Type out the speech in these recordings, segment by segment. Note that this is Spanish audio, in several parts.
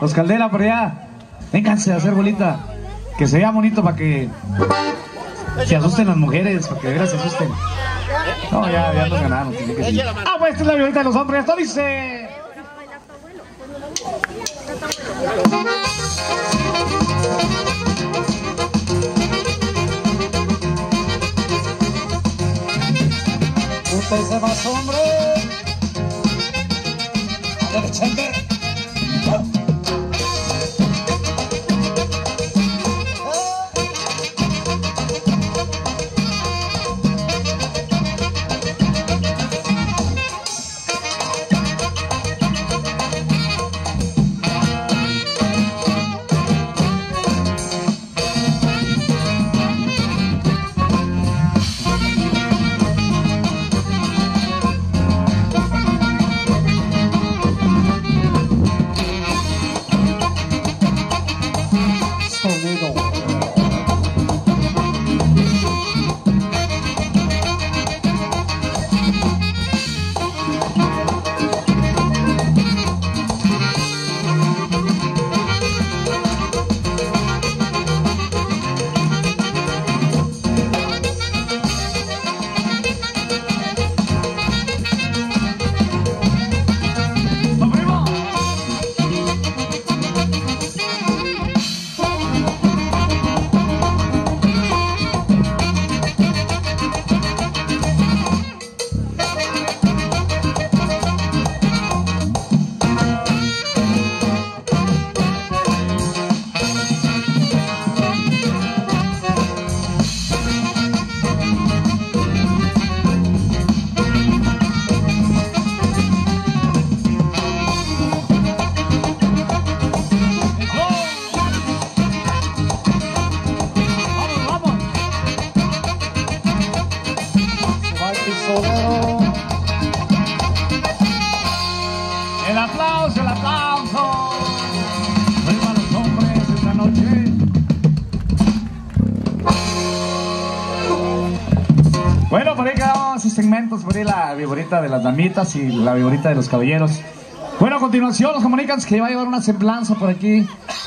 Los Caldera por allá. Vénganse a hacer bolita. Que se vea bonito para que se asusten las mujeres, para que de veras se asusten. No, ya, ya nos sí. Ah, pues esta es la violeta de los hombres. Esto dice. Usted más hombre. Viborita de las damitas y la viborita de los caballeros. Bueno, a continuación nos comunican que va a llevar una semblanza por aquí.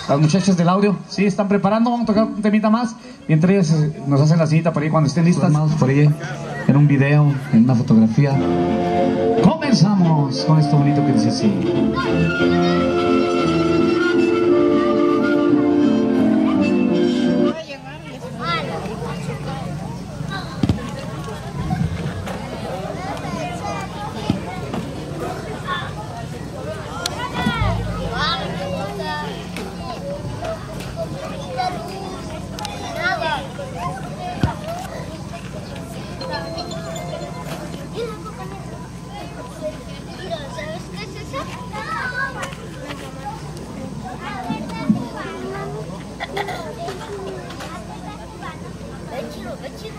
Las muchachas del audio, sí, están preparando, vamos a tocar un temita más. Mientras ellas eh, nos hacen la cita por ahí cuando estén listas. Por ahí en un video, en una fotografía. Comenzamos con esto bonito que dice así. I'm de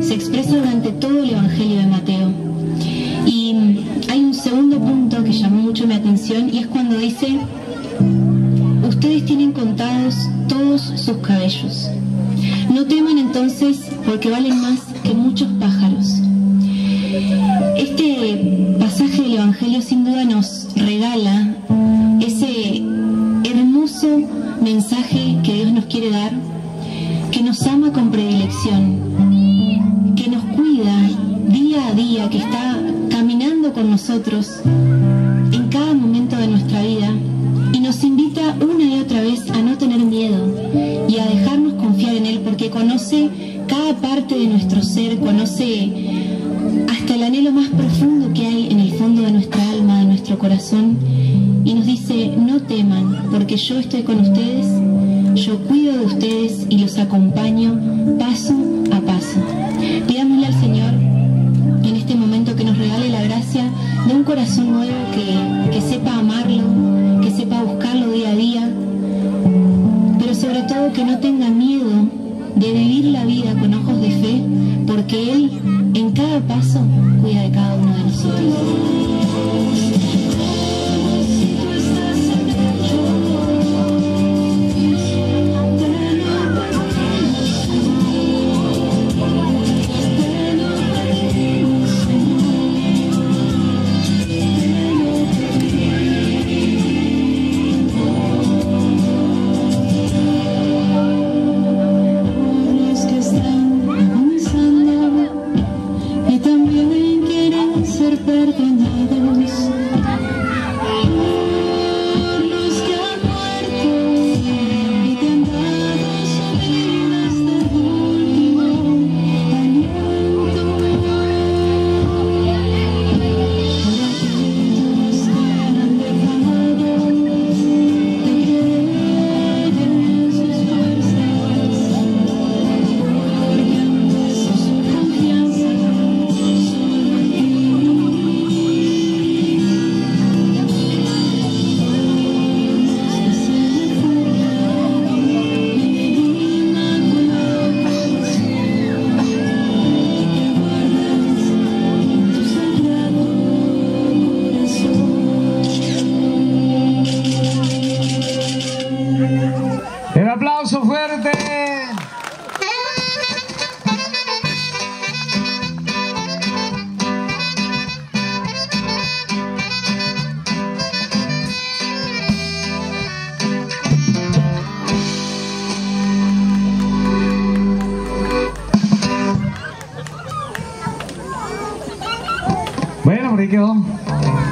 Se, expresa durante todo el Evangelio de Mateo. Y hay un segundo punto que llamó mucho mi atención y es cuando dice, ustedes tienen contados todos sus cabellos. No teman entonces porque valen más que muchos pájaros. Este pasaje del Evangelio sin duda nos regala ese hermoso mensaje que Dios nos quiere dar, que nos ama con predilección, día a día, que está caminando con nosotros en cada momento de nuestra vida y nos invita una y otra vez a no tener miedo y a dejarnos confiar en Él porque conoce cada parte de nuestro ser, conoce hasta el anhelo más profundo que hay en el fondo de nuestra alma, de nuestro corazón y nos dice, no teman porque yo estoy con ustedes, yo cuido de ustedes y los acompaño paso a regale la gracia de un corazón nuevo que, que sepa amarlo, que sepa buscarlo día a día, pero sobre todo que no tenga miedo de vivir la vida con ojos de fe, porque Él en cada paso cuida de cada uno de nosotros.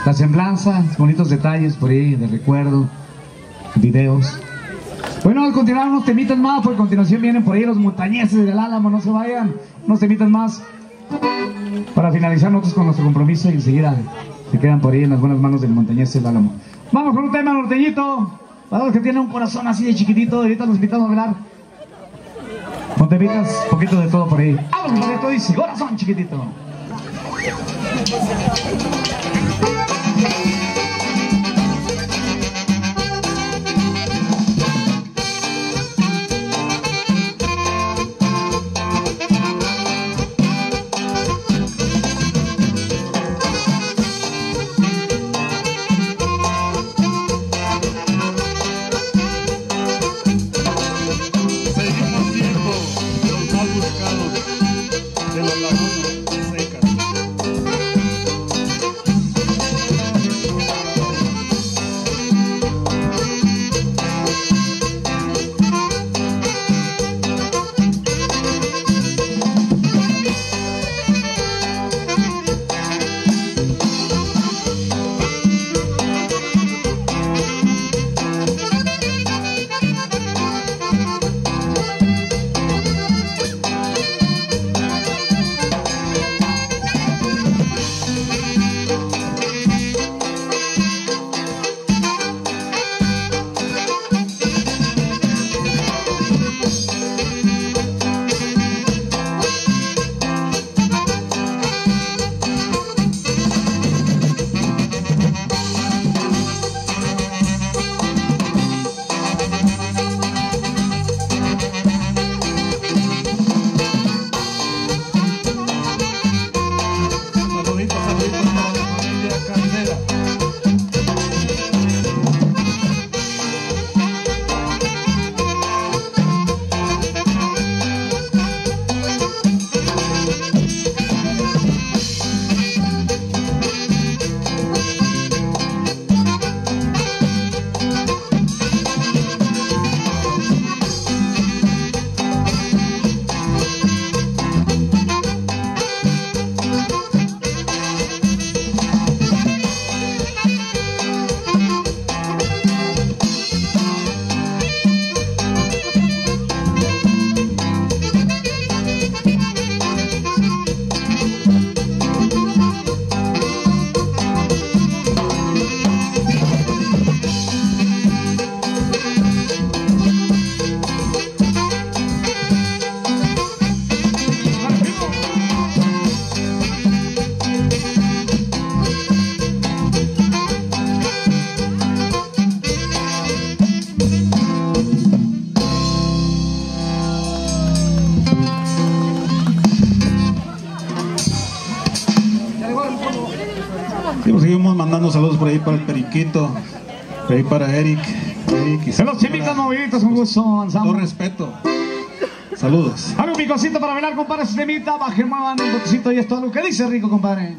La semblanza, bonitos detalles por ahí de recuerdo, videos. Bueno, al continuar unos temitas más, a continuación vienen por ahí los montañeses del Álamo, no se vayan, unos temitas más para finalizar nosotros con nuestro compromiso y enseguida se quedan por ahí en las buenas manos del montañés del Álamo. Vamos con un tema norteñito, para los que tienen un corazón así de chiquitito, ahorita los invitamos a bailar. Con temitas, poquito de todo por ahí. Vamos, con esto dice, corazón chiquitito. El por ahí para Eric. Eric Se los chimitas moviditos, un gusto, avanzamos. respeto. Saludos. Algo picosito para bailar, compadre, ese temita, bajen, muevan un botecito y esto, algo que dice rico, compadre.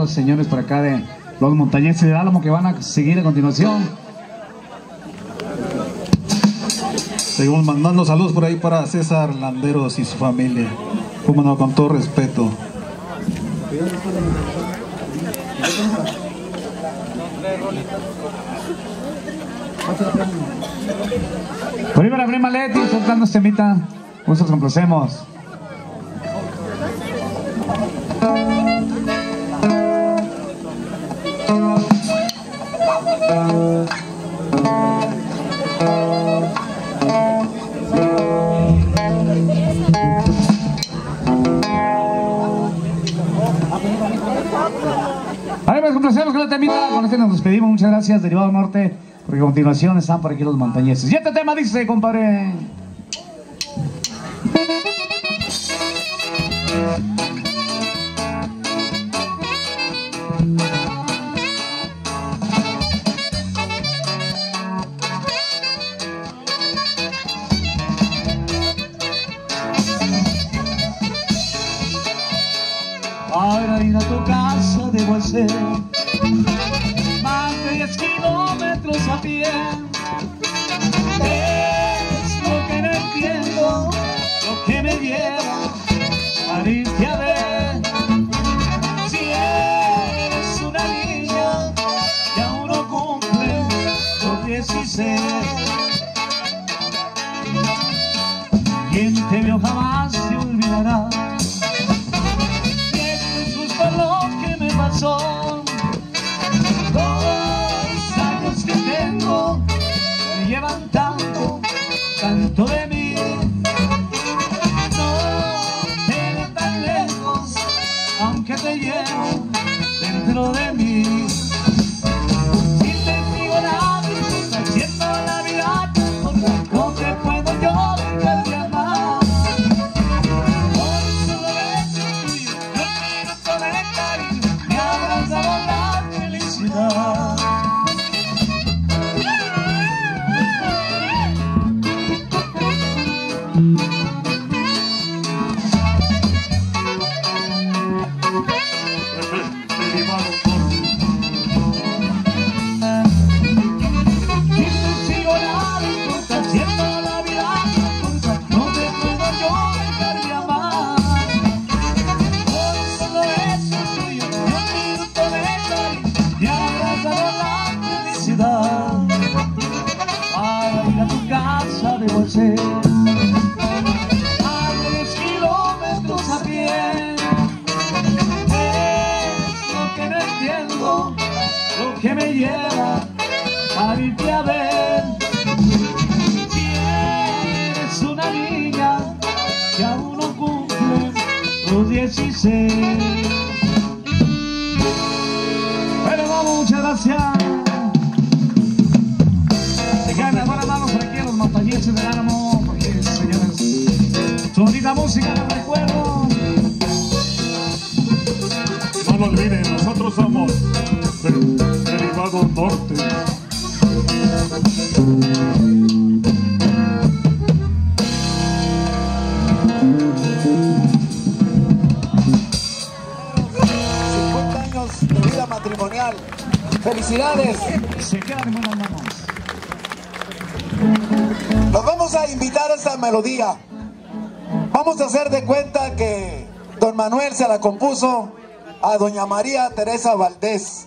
Los señores por acá de los montañeses del Álamo que van a seguir a continuación. Seguimos mandando saludos por ahí para César Landeros y su familia. Como no, con todo respeto. Por ahí va la prima Leti, tocando este temita. Nosotros complacemos. Muchas gracias, Derivado Norte, Porque a continuación están por aquí los montañeses. Y este tema dice, compadre. De gracias. Quedan las buenas manos por aquí a los montañeses del Álamo, porque señores, su música, les recuerdo. No lo olviden, nosotros somos Nos vamos a invitar a esta melodía. Vamos a hacer de cuenta que don Manuel se la compuso a doña María Teresa Valdés.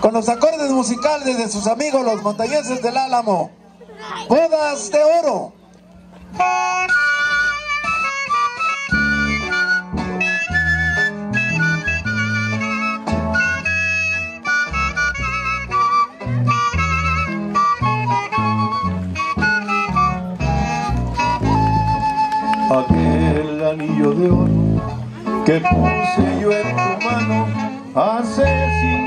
Con los acordes musicales de sus amigos los montañeses del Álamo. Bodas de oro. Aquel anillo de oro que puse yo en tu mano hace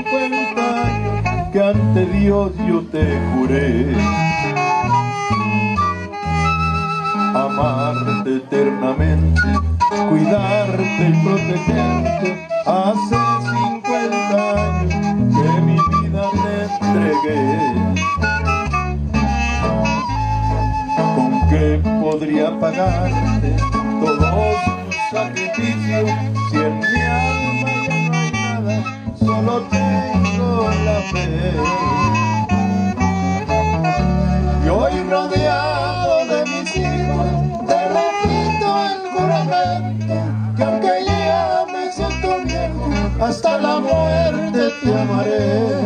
50 años que ante Dios yo te juré amarte eternamente, cuidarte y protegerte hace 50 años que mi vida te entregué. ¿Con qué podría pagarte Y hoy rodeado de mis hijos, te repito el juramento, que aunque ya me siento viejo, hasta la muerte te amaré.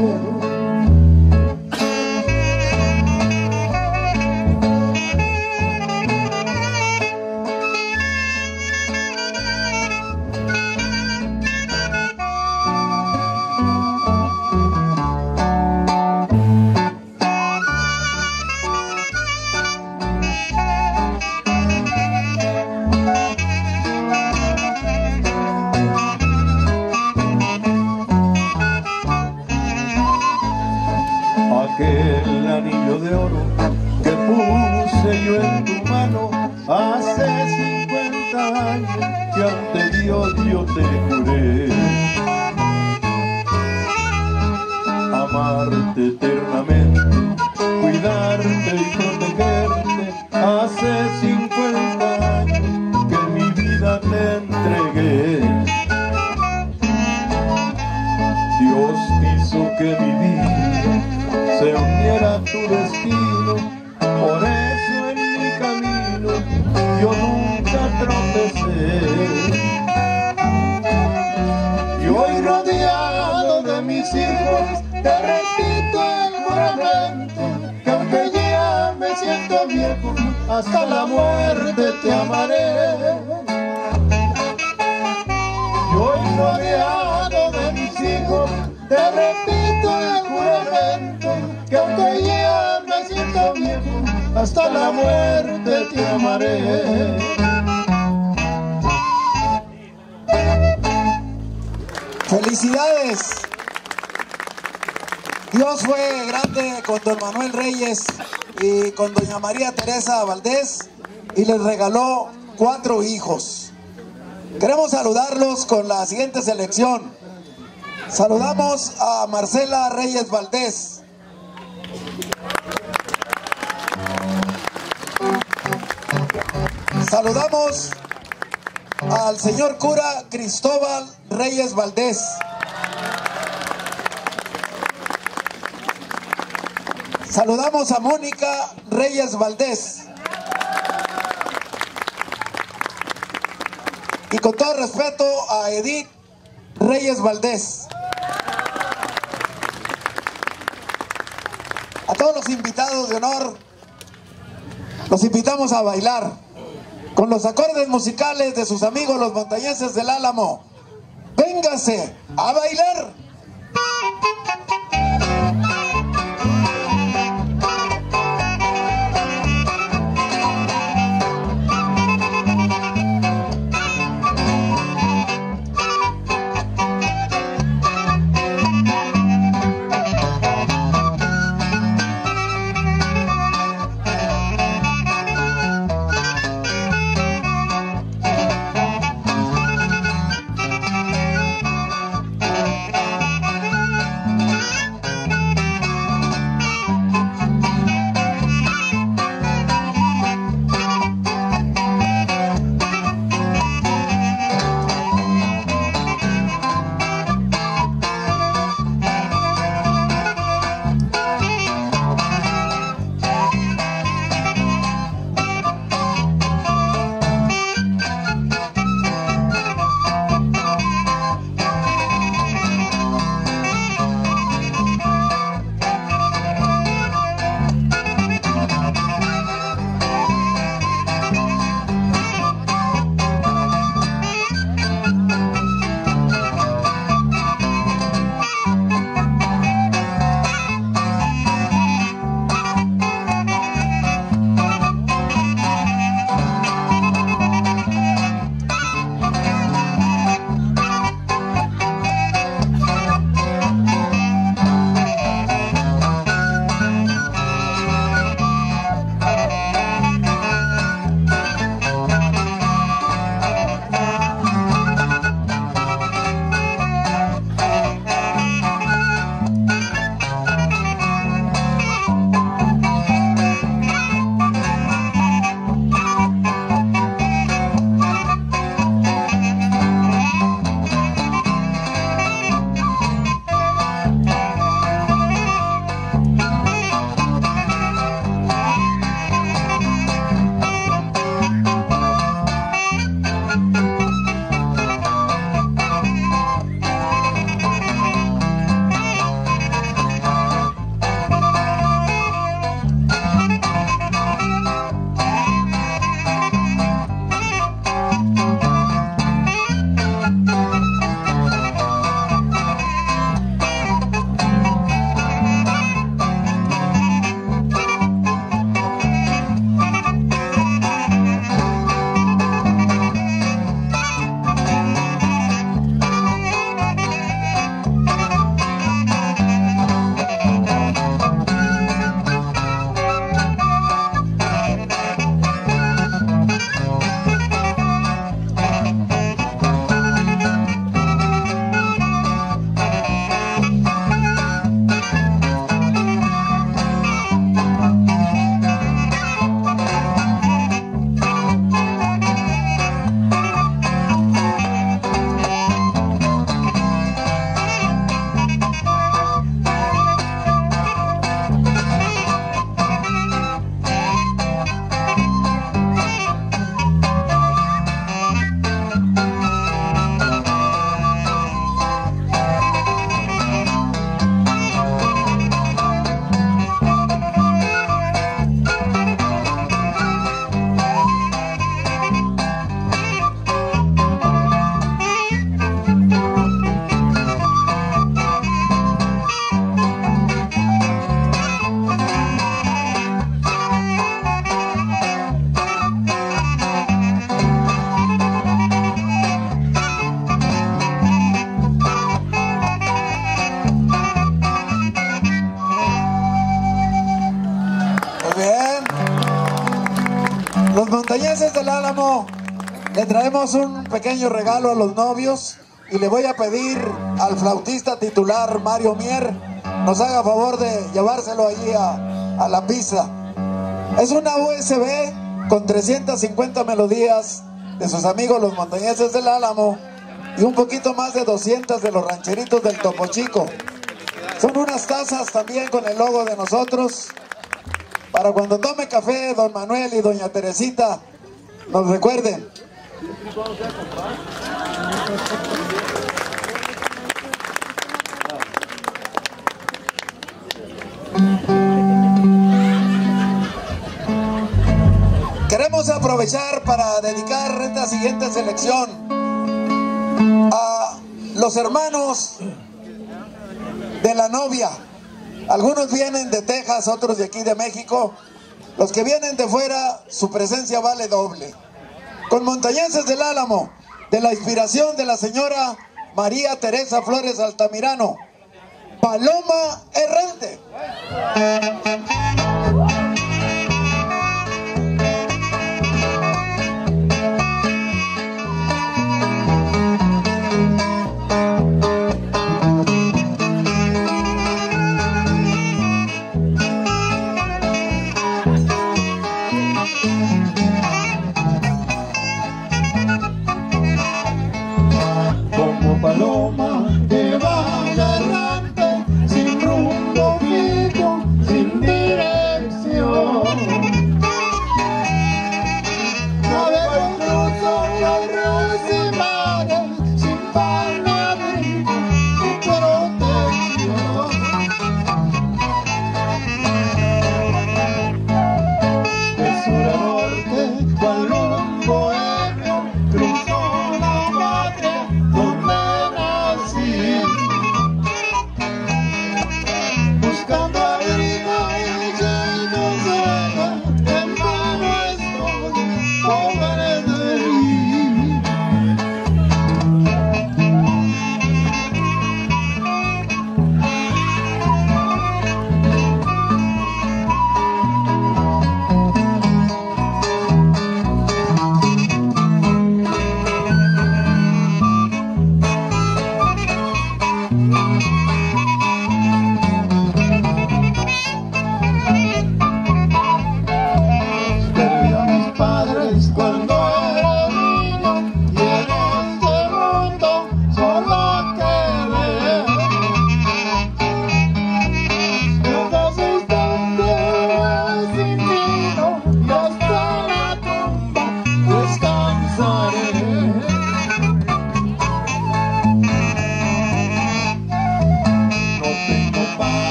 Y les regaló cuatro hijos. Queremos saludarlos con la siguiente selección. Saludamos a Marcela Reyes Valdés. Saludamos al señor cura Cristóbal Reyes Valdés. Saludamos a Mónica Reyes Valdés. Y con todo respeto a Edith Reyes Valdés. A todos los invitados de honor, los invitamos a bailar con los acordes musicales de sus amigos los montañeses del Álamo. Véngase a bailar. Traemos un pequeño regalo a los novios y le voy a pedir al flautista titular Mario Mier nos haga favor de llevárselo allí a, a la pista. Es una USB con 350 melodías de sus amigos los montañeses del Álamo y un poquito más de 200 de los rancheritos del Topo Chico. Son unas tazas también con el logo de nosotros. Para cuando tome café, don Manuel y doña Teresita nos recuerden. Queremos aprovechar para dedicar esta siguiente selección a los hermanos de la novia. Algunos vienen de Texas, otros de aquí de México. Los que vienen de fuera, su presencia vale doble. Con Montañeses del Álamo, de la inspiración de la señora María Teresa Flores Altamirano. Paloma Errante.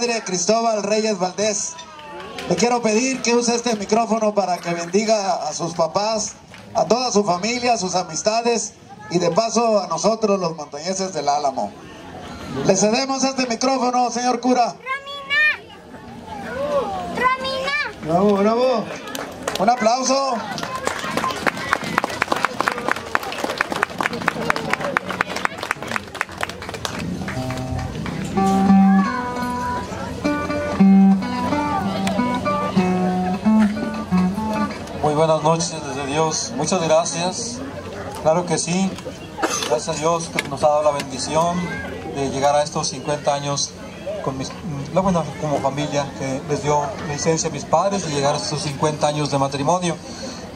padre Cristóbal Reyes Valdés. Le quiero pedir que use este micrófono para que bendiga a sus papás, a toda su familia, a sus amistades y de paso a nosotros los montañeses del Álamo. Le cedemos este micrófono, señor cura. ¡Romina! ¡Romina! ¡Bravo, bravo! ¡Un aplauso! Noches desde Dios. Muchas gracias. Claro que sí. Gracias a Dios que nos ha dado la bendición de llegar a estos 50 años con mis, la buena como familia que les dio licencia a mis padres de llegar a estos 50 años de matrimonio.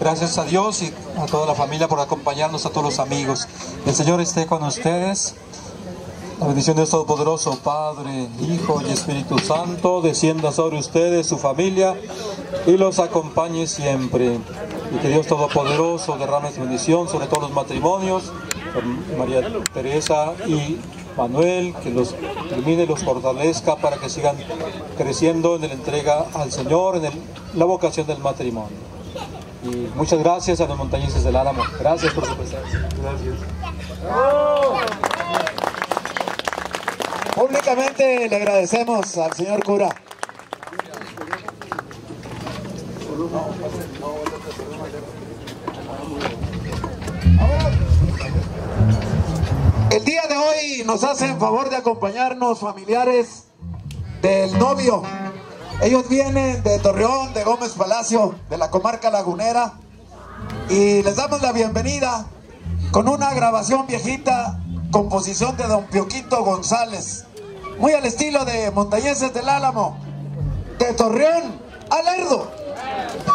Gracias a Dios y a toda la familia por acompañarnos, a todos los amigos. El Señor esté con ustedes. La bendición de Dios Todopoderoso, Padre, Hijo y Espíritu Santo, descienda sobre ustedes, su familia, y los acompañe siempre. Y que Dios Todopoderoso derrame su bendición sobre todos los matrimonios, María Teresa y Manuel, que los ilumine y los fortalezca para que sigan creciendo en la entrega al Señor, en el- la vocación del matrimonio. Y muchas gracias a los montañeses del Álamo. Gracias por su presencia. Gracias. Públicamente le agradecemos al señor cura. El día de hoy nos hacen favor de acompañarnos familiares del novio. Ellos vienen de Torreón, de Gómez Palacio, de la comarca lagunera. Y les damos la bienvenida con una grabación viejita, composición de don Pioquito González, muy al estilo de Montañeses del Álamo, de Torreón a Yeah.